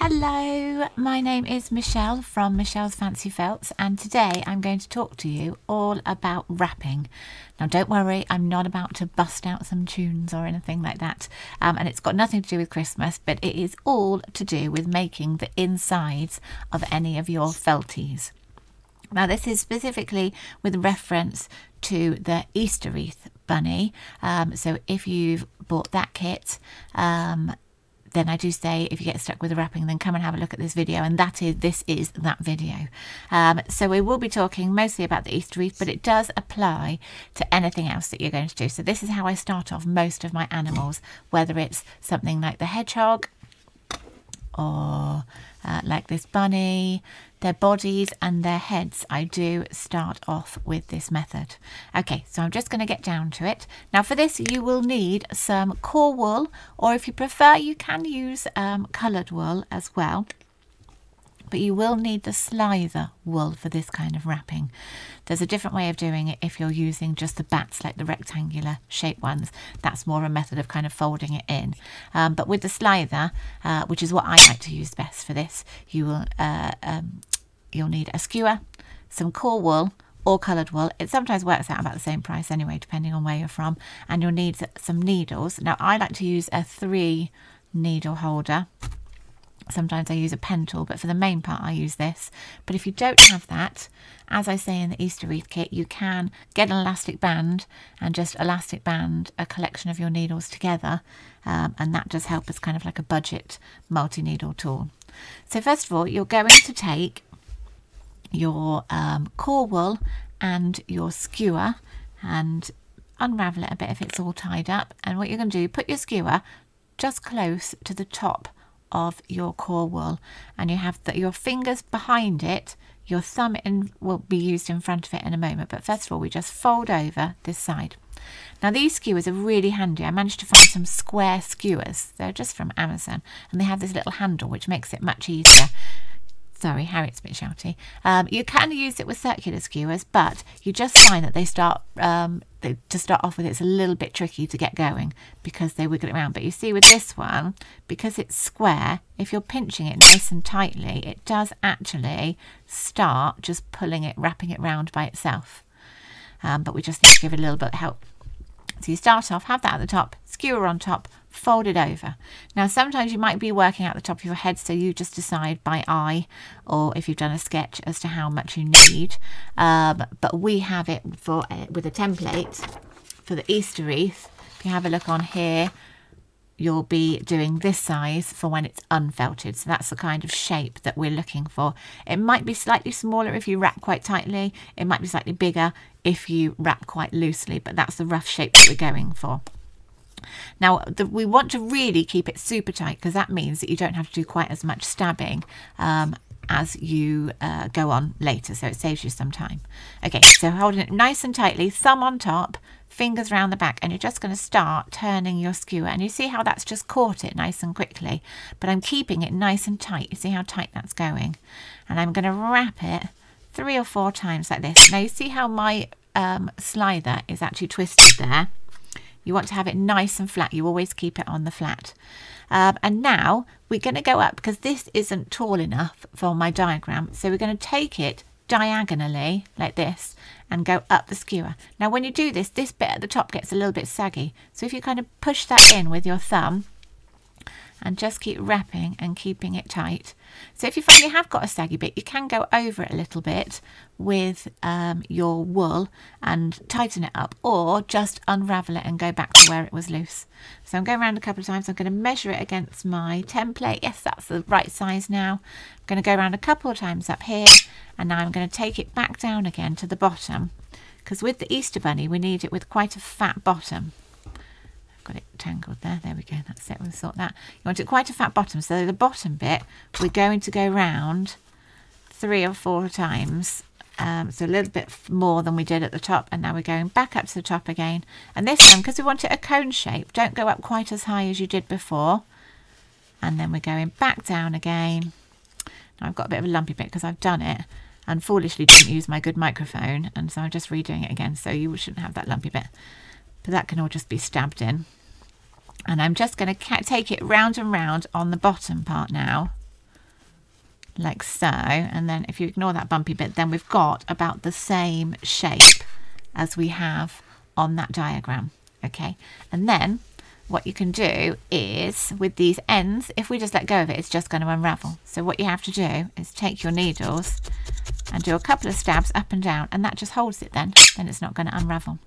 Hello, my name is Michelle from Michelle's Fancy Felts, and today I'm going to talk to you all about wrapping. Now, don't worry, I'm not about to bust out some tunes or anything like that, um, and it's got nothing to do with Christmas, but it is all to do with making the insides of any of your felties. Now, this is specifically with reference to the Easter wreath bunny. Um, so, if you've bought that kit, um, then I do say if you get stuck with the wrapping, then come and have a look at this video. And that is, this is that video. Um, so we will be talking mostly about the Easter wreath, but it does apply to anything else that you're going to do. So this is how I start off most of my animals, whether it's something like the hedgehog or uh, like this bunny, their bodies and their heads, I do start off with this method. Okay, so I'm just going to get down to it. Now for this you will need some core wool or if you prefer you can use um, coloured wool as well but you will need the slither wool for this kind of wrapping. There's a different way of doing it if you're using just the bats like the rectangular shaped ones. That's more a method of kind of folding it in. Um, but with the slither, uh, which is what I like to use best for this, you will uh, um, you'll need a skewer, some core wool, or coloured wool. It sometimes works out about the same price anyway, depending on where you're from. And you'll need some needles. Now, I like to use a three needle holder Sometimes I use a pen tool, but for the main part I use this. But if you don't have that, as I say in the Easter wreath kit, you can get an elastic band and just elastic band a collection of your needles together. Um, and that does help as kind of like a budget multi-needle tool. So first of all, you're going to take your um, core wool and your skewer and unravel it a bit if it's all tied up. And what you're going to do, put your skewer just close to the top of your core wool and you have the, your fingers behind it. Your thumb in, will be used in front of it in a moment but first of all we just fold over this side. Now these skewers are really handy. I managed to find some square skewers. They're just from Amazon and they have this little handle which makes it much easier Sorry, Harriet's a bit shouty. Um, you can use it with circular skewers, but you just find that they start, um, they, to start off with, it's a little bit tricky to get going because they wiggle it around. But you see with this one, because it's square, if you're pinching it nice and tightly, it does actually start just pulling it, wrapping it round by itself. Um, but we just need to give it a little bit of help. So you start off, have that at the top, skewer on top, fold it over. Now sometimes you might be working out the top of your head so you just decide by eye or if you've done a sketch as to how much you need. Um, but we have it for uh, with a template for the Easter wreath. If you have a look on here, you'll be doing this size for when it's unfelted. So that's the kind of shape that we're looking for. It might be slightly smaller if you wrap quite tightly. It might be slightly bigger if you wrap quite loosely, but that's the rough shape that we're going for. Now, the, we want to really keep it super tight because that means that you don't have to do quite as much stabbing um, as you uh, go on later, so it saves you some time. Okay, so holding it nice and tightly, thumb on top, fingers around the back, and you're just going to start turning your skewer. And you see how that's just caught it nice and quickly, but I'm keeping it nice and tight. You see how tight that's going? And I'm going to wrap it three or four times like this. Now you see how my um, slither is actually twisted there? You want to have it nice and flat. You always keep it on the flat. Um, and now we're going to go up because this isn't tall enough for my diagram. So we're going to take it diagonally like this and go up the skewer. Now when you do this, this bit at the top gets a little bit saggy. So if you kind of push that in with your thumb, and just keep wrapping and keeping it tight. So if you find you have got a saggy bit, you can go over it a little bit with um, your wool and tighten it up or just unravel it and go back to where it was loose. So I'm going around a couple of times. I'm going to measure it against my template. Yes, that's the right size now. I'm going to go around a couple of times up here and now I'm going to take it back down again to the bottom because with the Easter Bunny we need it with quite a fat bottom got it tangled there. There we go. That's it. We'll sort that. You want it quite a fat bottom. So the bottom bit, we're going to go round three or four times. Um, so a little bit more than we did at the top. And now we're going back up to the top again. And this time, because we want it a cone shape, don't go up quite as high as you did before. And then we're going back down again. Now I've got a bit of a lumpy bit because I've done it and foolishly didn't use my good microphone. And so I'm just redoing it again. So you shouldn't have that lumpy bit. But that can all just be stabbed in and I'm just going to take it round and round on the bottom part now like so. And then if you ignore that bumpy bit, then we've got about the same shape as we have on that diagram. Okay, and then what you can do is with these ends, if we just let go of it, it's just going to unravel. So what you have to do is take your needles and do a couple of stabs up and down and that just holds it then, then it's not going to unravel.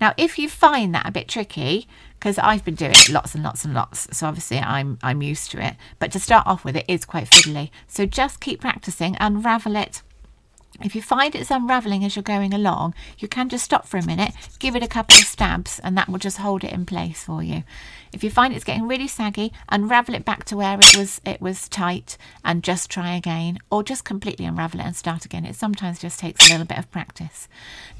Now, if you find that a bit tricky, because I've been doing it lots and lots and lots, so obviously I'm, I'm used to it, but to start off with, it is quite fiddly. So just keep practicing, unravel it if you find it's unravelling as you're going along, you can just stop for a minute, give it a couple of stabs, and that will just hold it in place for you. If you find it's getting really saggy, unravel it back to where it was it was tight and just try again, or just completely unravel it and start again. It sometimes just takes a little bit of practice.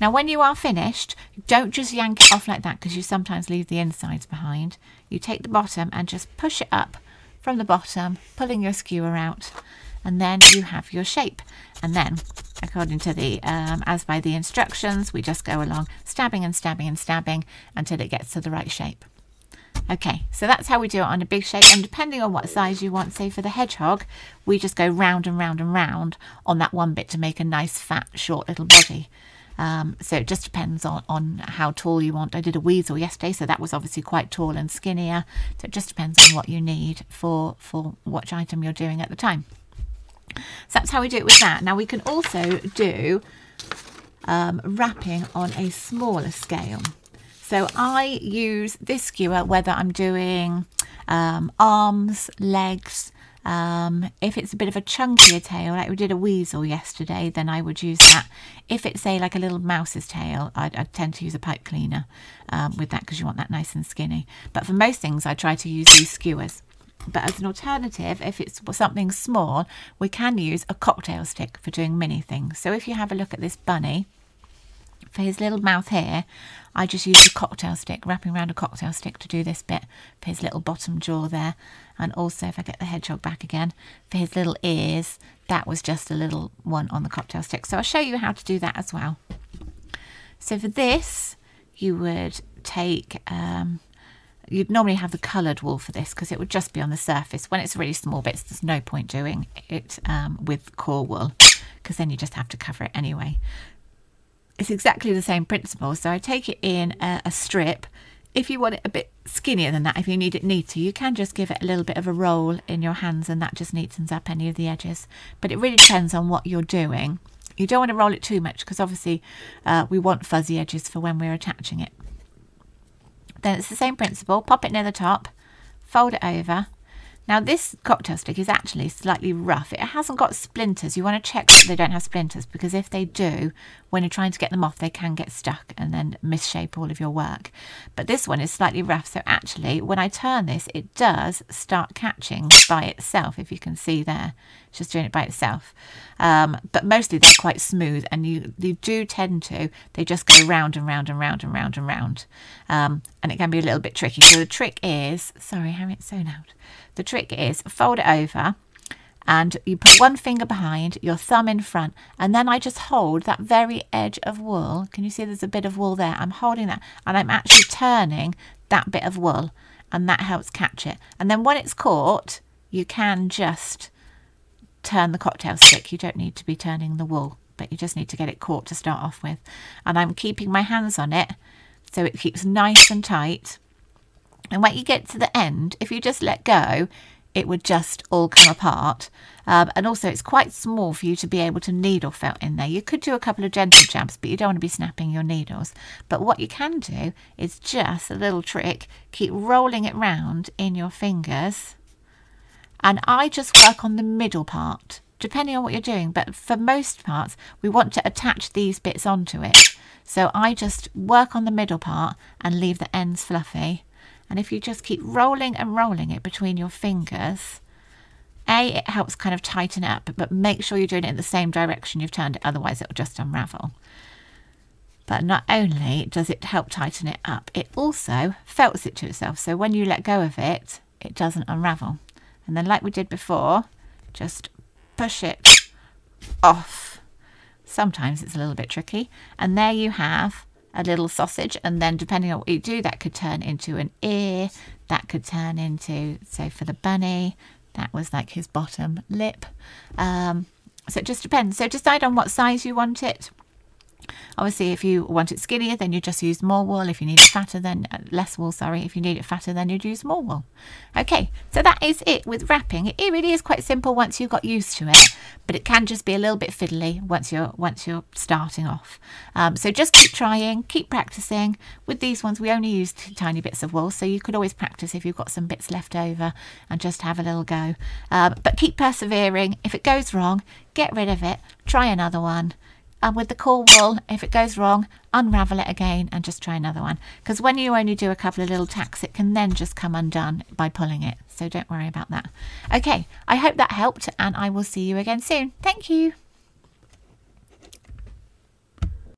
Now, when you are finished, don't just yank it off like that because you sometimes leave the insides behind. You take the bottom and just push it up from the bottom, pulling your skewer out, and then you have your shape. And then according to the um, as by the instructions we just go along stabbing and stabbing and stabbing until it gets to the right shape okay so that's how we do it on a big shape and depending on what size you want say for the hedgehog we just go round and round and round on that one bit to make a nice fat short little body um, so it just depends on, on how tall you want. I did a weasel yesterday, so that was obviously quite tall and skinnier. So it just depends on what you need for, for which item you're doing at the time. So that's how we do it with that. Now we can also do um, wrapping on a smaller scale. So I use this skewer whether I'm doing um, arms, legs, um, if it's a bit of a chunkier tail, like we did a weasel yesterday, then I would use that. If it's, say, like a little mouse's tail, I'd, I'd tend to use a pipe cleaner um, with that because you want that nice and skinny. But for most things, I try to use these skewers. But as an alternative, if it's something small, we can use a cocktail stick for doing mini things. So if you have a look at this bunny, for his little mouth here, I just use a cocktail stick, wrapping around a cocktail stick to do this bit for his little bottom jaw there. And also, if I get the hedgehog back again, for his little ears, that was just a little one on the cocktail stick. So I'll show you how to do that as well. So for this, you would take um, You'd normally have the coloured wool for this because it would just be on the surface. When it's really small bits, there's no point doing it um, with core wool because then you just have to cover it anyway. It's exactly the same principle. So I take it in a, a strip. If you want it a bit skinnier than that, if you need it neater, you can just give it a little bit of a roll in your hands and that just neatens up any of the edges. But it really depends on what you're doing. You don't want to roll it too much because obviously uh, we want fuzzy edges for when we're attaching it. Then it's the same principle. Pop it near the top, fold it over. Now this cocktail stick is actually slightly rough. It hasn't got splinters. You want to check that they don't have splinters because if they do, when you're trying to get them off, they can get stuck and then misshape all of your work. But this one is slightly rough. So actually, when I turn this, it does start catching by itself, if you can see there. It's just doing it by itself. Um, but mostly they're quite smooth and you, you do tend to, they just go round and round and round and round and round. Um, and it can be a little bit tricky. So the trick is, sorry, Harriet's so loud. The trick is fold it over and you put one finger behind, your thumb in front, and then I just hold that very edge of wool. Can you see there's a bit of wool there? I'm holding that and I'm actually turning that bit of wool and that helps catch it. And then when it's caught, you can just turn the cocktail stick. You don't need to be turning the wool, but you just need to get it caught to start off with. And I'm keeping my hands on it so it keeps nice and tight. And when you get to the end, if you just let go, it would just all come apart. Um, and also it's quite small for you to be able to needle felt in there. You could do a couple of gentle jabs, but you don't want to be snapping your needles. But what you can do is just a little trick, keep rolling it round in your fingers and I just work on the middle part depending on what you're doing but for most parts we want to attach these bits onto it so I just work on the middle part and leave the ends fluffy and if you just keep rolling and rolling it between your fingers a it helps kind of tighten up but make sure you're doing it in the same direction you've turned it otherwise it'll just unravel. But not only does it help tighten it up it also felts it to itself. So when you let go of it it doesn't unravel. And then like we did before just push it off. Sometimes it's a little bit tricky. And there you have a little sausage and then depending on what you do that could turn into an ear that could turn into so for the bunny that was like his bottom lip. Um, so it just depends. So decide on what size you want it. Obviously, if you want it skinnier, then you just use more wool. If you need it fatter, then uh, less wool, sorry. If you need it fatter, then you'd use more wool. Okay, so that is it with wrapping. It really is quite simple once you've got used to it, but it can just be a little bit fiddly once you're once you're starting off. Um, so just keep trying, keep practicing. With these ones, we only used tiny bits of wool, so you could always practice if you've got some bits left over and just have a little go. Um, but keep persevering. If it goes wrong, get rid of it, try another one and with the core wool if it goes wrong unravel it again and just try another one. Because when you only do a couple of little tacks it can then just come undone by pulling it. So don't worry about that. Okay i hope that helped and i will see you again soon. Thank you